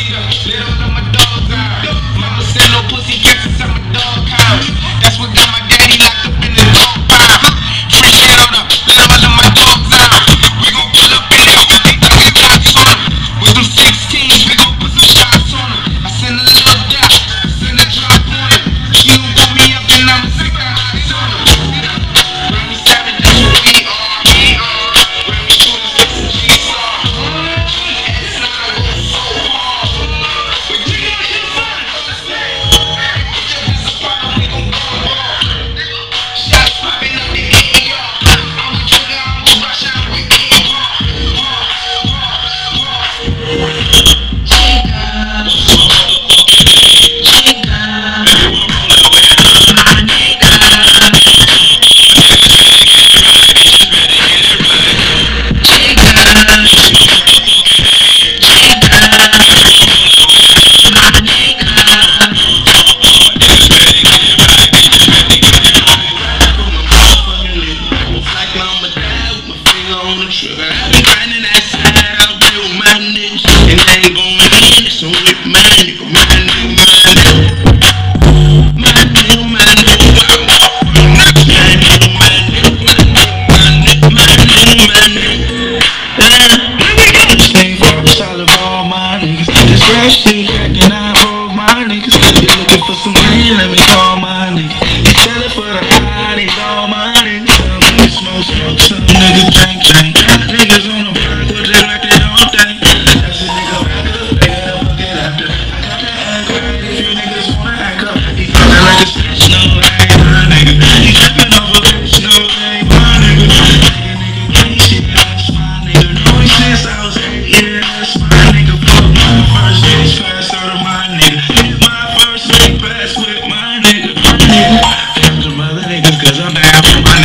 Cheetah, let up of my dogs guy. Mama said no pussy gets inside my dog fresh new jack and I hold my niggas. You looking for some green, let me call my nigga. You tell it for the hotties, all my niggas. Some niggas smoke, smoke, some niggas drink, drink. on behalf of